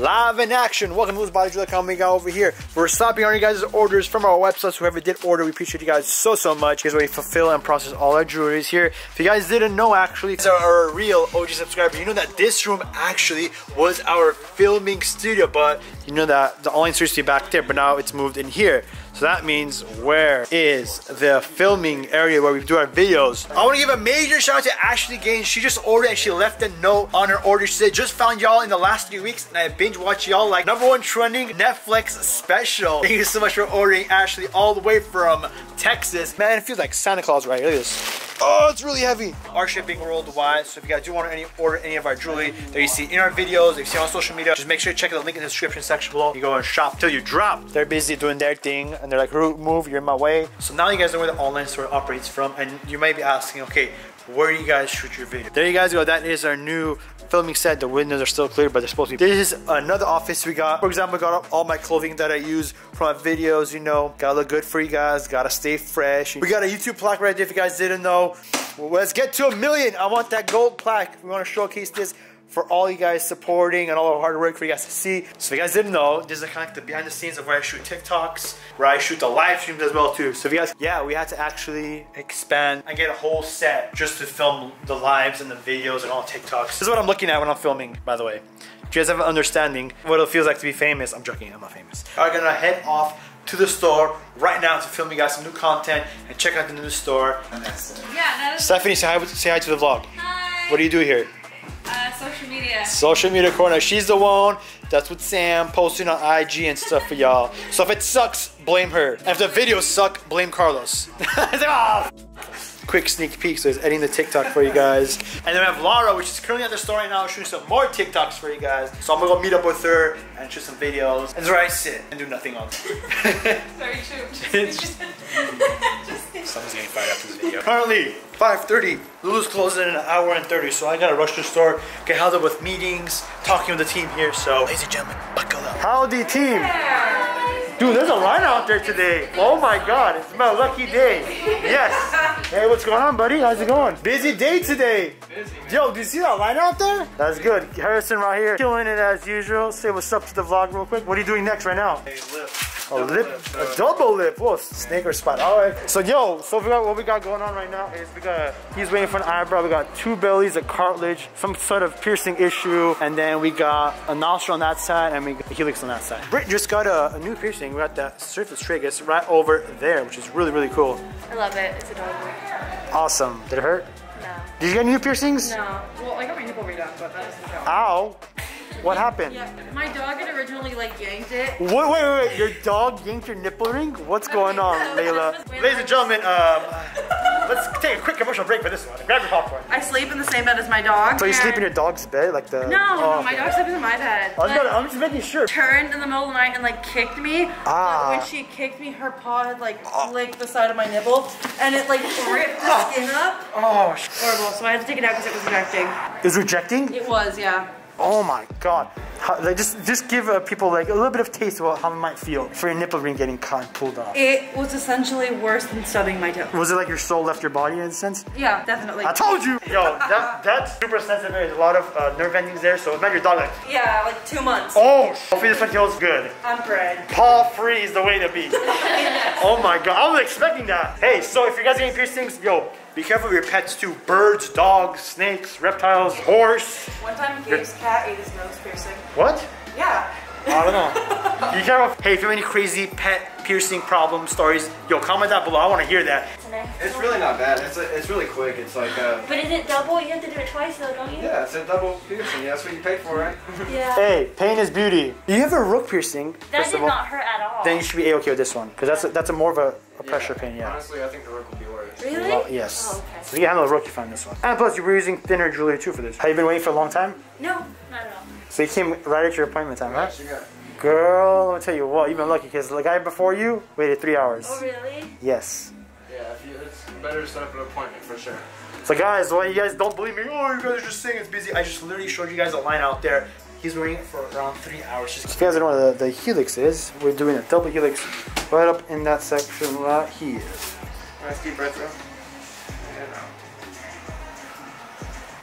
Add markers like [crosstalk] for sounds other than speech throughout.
Live in action. Welcome to LulusBodyJewelry.com. We got over here. We're stopping on you guys' orders from our websites. Whoever did order, we appreciate you guys so, so much. Because we fulfill and process all our jewelries here. If you guys didn't know, actually, our, our real OG subscriber. You know that this room actually was our filming studio, but you know that the online studio back there, but now it's moved in here. So that means where is the filming area where we do our videos? I want to give a major shout out to Ashley Gaines. She just ordered and she left a note on her order. She said, just found y'all in the last three weeks and I binge watched y'all like number one trending Netflix special. Thank you so much for ordering Ashley all the way from Texas. Man, it feels like Santa Claus right here. Look at this. Oh, it's really heavy. Our shipping worldwide. So if you guys do want to any, order any of our jewelry that you see in our videos, that you see on social media, just make sure you check the link in the description section below. You go and shop till you drop. They're busy doing their thing and they're like, move, you're in my way. So now you guys know where the online store operates from and you might be asking, okay, where you guys shoot your video? There you guys go. That is our new filming set. The windows are still clear, but they're supposed to be. This is another office we got. For example, I got all my clothing that I use from my videos, you know. Gotta look good for you guys. Gotta stay fresh. We got a YouTube plaque right there if you guys didn't know. Well, let's get to a million. I want that gold plaque. We want to showcase this for all you guys supporting and all the hard work for you guys to see. So if you guys didn't know, this is kind of like the behind the scenes of where I shoot TikToks, where I shoot the live streams as well too. So if you guys, yeah, we had to actually expand and get a whole set just to film the lives and the videos and all TikToks. This is what I'm looking at when I'm filming, by the way. If you guys have an understanding what it feels like to be famous, I'm joking, I'm not famous. I'm gonna head off to the store right now to film you guys some new content and check out the new store. Yeah, Stephanie, say hi, say hi to the vlog. Hi. What do you do here? Social media. Social media corner. She's the one that's with Sam posting on IG and stuff for y'all. So if it sucks, blame her. And if the videos suck, blame Carlos. [laughs] oh. Quick sneak peek, so he's editing the TikTok for you guys. And then we have Laura, which is currently at the store right now, shooting some more TikToks for you guys. So I'm gonna go meet up with her and shoot some videos. And this is where I sit and do nothing day. [laughs] Very true. [laughs] Someone's getting fired after this video. Currently, 5.30. Lulu's closing in an hour and 30, so I gotta rush to the store, get held up with meetings, talking with the team here, so ladies and gentlemen, buckle up. Howdy team! Dude, there's a line out there today. Oh my god, it's my lucky day. Yes. Hey, what's going on, buddy? How's it going? Busy day today. Busy, Yo, do you see that line out there? That's good. Harrison right here, killing it as usual. Say what's up to the vlog real quick. What are you doing next right now? A lip, a double lip. Whoa, snake or spot. All right. So yo, so we got what we got going on right now is we got he's waiting for an eyebrow. We got two bellies, a cartilage, some sort of piercing issue, and then we got a nostril on that side, and we got a helix on that side. Britt just got a, a new piercing. We got that surface tragus right over there, which is really really cool. I love it. It's adorable. Awesome. Did it hurt? No. Did you get new piercings? No. Well, I got my nipple redone, but that doesn't count. Ow. What happened? Yeah, my dog had originally like yanked it. Wait, wait, wait, wait. Your dog yanked your nipple ring? What's [laughs] going on, Layla? Ladies and gentlemen, um, let's take a quick commercial break for this one. Grab your popcorn. I sleep in the same bed as my dog. So you sleep in your dog's bed, like the? No, Oh, no, my okay. dog sleeps in my bed. I was But gonna, I'm just making sure. Turned in the middle of the night and like kicked me. Ah. But when she kicked me, her paw had like licked the side of my nipple, and it like ripped the skin up. Oh, sh- Horrible. So I had to take it out because it was rejecting. is rejecting? It was, yeah. Oh my god. How, like, just just give uh, people like a little bit of taste of how it might feel for your nipple ring getting cut and pulled off. It was essentially worse than stubbing my toe. Was it like your soul left your body in a sense? Yeah, definitely. I told you! Yo, that, that's super sensitive. There's a lot of uh, nerve endings there, so imagine your dog like, Yeah, like two months. oh, sh- hopefully this one feels good. I'm bread. Paw free is the way to be. [laughs] oh my god, I was expecting that. Hey, so if you guys are getting piercings, yo, be careful of your pets too. Birds, dogs, snakes, reptiles, horse. One time Gabe's cat ate his nose piercing. What? Yeah. I don't know. [laughs] Be careful. Hey, if you have any crazy pet piercing problem stories, yo, comment down below. I want to hear that. It's really not bad. It's a, it's really quick. It's like uh But is it double? You have to do it twice though, don't you? yeah, it's a double piercing. Yeah, that's what you paid for, right? [laughs] Yeah. Hey, pain is beauty. You have a rook piercing, That first did of all. not hurt at all. Then you should be a-okay with this one, because that's a, that's a more of a, a pressure pain, yeah. Honestly, I think the rook will be worse. really? Well, yes. Oh, okay. So you can handle the rook, you find this one. And plus, you were using thinner jewelry too for this. Have you been waiting for a long time? No, not at all. So you came right at your appointment time, huh? What you got? Girl, let me tell you what, you've been lucky, because the guy before you waited three hours. Oh really? Yes. Yeah, if you, it's better to set up an appointment for sure. So guys, why you guys don't believe me? Oh, you guys are just saying it's busy. I just literally showed you guys a line out there. He's waiting for around three hours. Just if you guys don't know what the, the helix is, we're doing a double helix right up in that section right here. Nice deep breath, though. And out.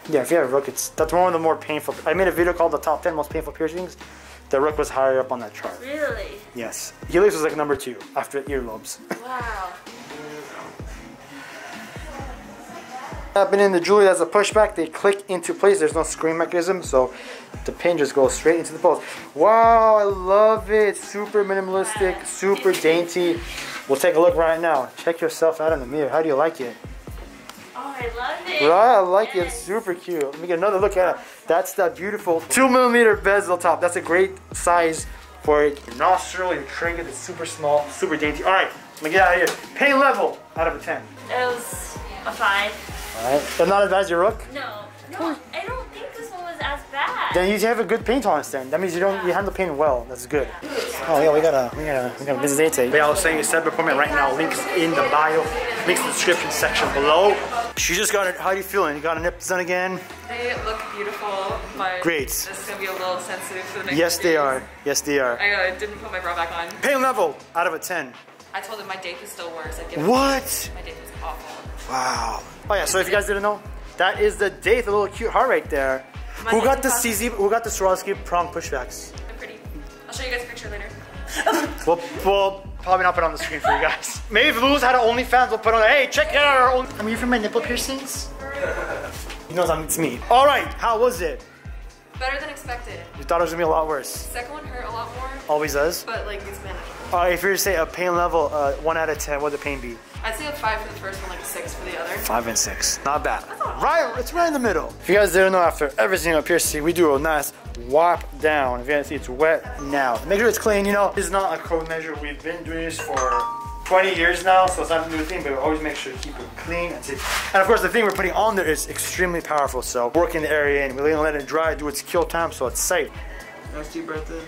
Yeah, if you have a rook, it's that's one of the more painful. I made a video called the top 10 most painful piercings. The Rook was higher up on that chart. Really? Yes. Helix was like number two after earlobes. Wow. happening in the jewelry that's a pushback they click into place there's no screen mechanism so the pin just goes straight into the post wow i love it super minimalistic super dainty we'll take a look right now check yourself out in the mirror how do you like it Oh, I love it. right i like it Yes. super cute let me get another look at it that's that beautiful two millimeter bezel top that's a great size for it. your nostril your trinket it's super small super dainty all right let me get out of here pain level out of a 10 It was a five. all right but not as bad as your rook No. No, I don't think this one was as bad. Then you have a good paint tolerance then. That means you don't you handle paint well. That's good. Oh yeah, we got a we got a we got a busy day today. Yeah, I was saying set up appointment right now. Links in the bio, links in the description section below. She just got it. How are you feeling? You got a nips done again? They look beautiful, but Great. this is gonna be a little sensitive for the next Yes, they days. are. Yes, they are. I uh, didn't put my bra back on. Pain level out of a ten. I told him my daith was still worse. I'd give What? My daith was awful. Wow. Oh yeah. So if you guys didn't know, that is the daith. The little cute heart right there. My Who got the CZ? Who got the Swarovski prong pushbacks? I'm pretty. I'll show you guys a picture later. We'll, we'll probably not put on the screen for you guys. [laughs] Maybe if Lulu's had an OnlyFans, we'll put on. Hey, check out our. I'm here for my nipple piercings. [laughs] He knows I'm, it's me. All right, how was it? Better than expected. You thought it was gonna be a lot worse. Second one hurt a lot more, Always does. but like it's manageable. All right, if you were to say a pain level, uh, one out of ten, what would the pain be? I'd say a five for the first one, like a six for the other. Five and six. Not bad. Right, it's right in the middle. If you guys didn't know, after every single piercing, we do a nice wipe down. If you guys see, it's wet now. Make sure it's clean. You know, this is not a code measure. We've been doing this for 20 years now, so it's not a new thing, but we always make sure to keep it clean. And, safe. and of course, the thing we're putting on there is extremely powerful. So work in the area and we're gonna let it dry, do its kill time, so it's safe. Nice deep breath in.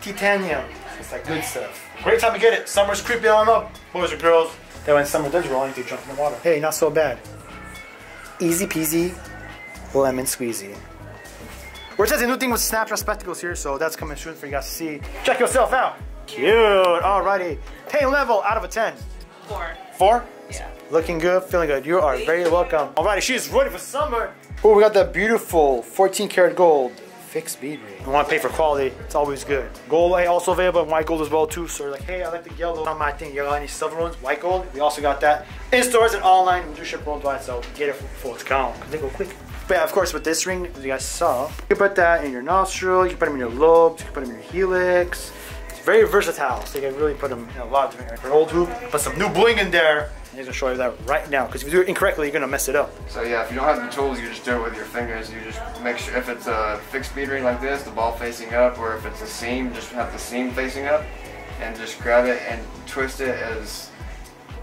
Titanium. It's like good stuff. Great time to get it. Summer's creeping on up, boys or girls. Then when summer does roll, you need to jump in the water. Hey, not so bad. Easy peasy, lemon squeezy. We're testing a new thing with Snapchat spectacles here, so that's coming soon for you guys to see. Check yourself out. Cute. Alrighty. Pain level out of a 10. Four. Four? Yeah. Looking good, feeling good. You are very welcome. Alrighty, she's ready for summer. Oh, we got that beautiful 14 karat gold fixed bead ring. You want to pay for quality, it's always good. Gold also available in white gold as well too. So like, hey, I like the yellow. Not my thing. You got any silver ones? White gold. We also got that in stores and online. We do ship worldwide, so get it before it's gone. 'cause they go quick. But yeah, of course, with this ring, as you guys saw, you can put that in your nostril. You can put them in your lobes. You can put them in your helix. Very versatile, so you can really put them in a lot of different areas. For an old hoop, put some new bling in there. And he's gonna show you that right now, because if you do it incorrectly, you're gonna mess it up. So yeah, if you don't have the tools, you just do it with your fingers. You just make sure if it's a fixed bead ring like this, the ball facing up, or if it's a seam, just have the seam facing up, and just grab it and twist it as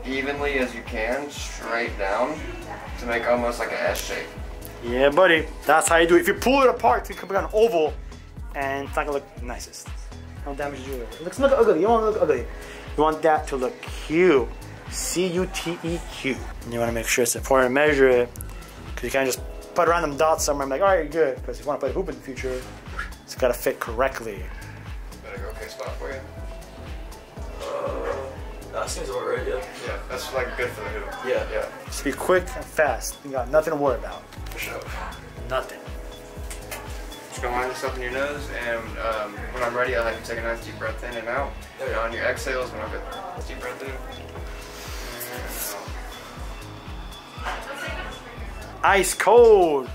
evenly as you can, straight down, to make almost like an S shape. Yeah, buddy. That's how you do it. If you pull it apart, it's gonna become an oval, and it's not gonna look nicest. Don't damage the jewelry. It looks look ugly. You don't want to look ugly. You want that to look cute. C U T E Q. And you want to make sure it's important to measure it, because you can't just put a random dot somewhere and be like, all right, you're good. Because if you want to play hoop in the future, it's gotta fit correctly. Better go okay spot for you. Uh, that seems about right, yeah. Yeah, that's like good for the hoop. Yeah. Yeah, Just be quick and fast. You got nothing to worry about. for sure. Nothing. Just go line this up in your nose, and um, when I'm ready, I'll have you take a nice deep breath in and out. And on your exhales, when I get deep breath in. Ice cold.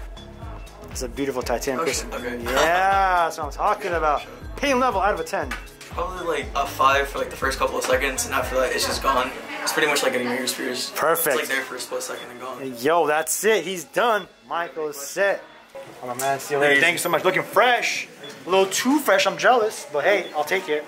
It's a beautiful titanium Okay, crystal. okay. Yeah, that's what I'm talking about. Pain level out of a 10. Probably like a five for like the first couple of seconds, and after that, it's just gone. It's pretty much like getting your ears pierced. Perfect. It's like there for a split second and gone. Yo, that's it. He's done. Michael's is set. Oh, my man, see you later. Thank you so much. Looking fresh. A little too fresh. I'm jealous, but hey, I'll take it.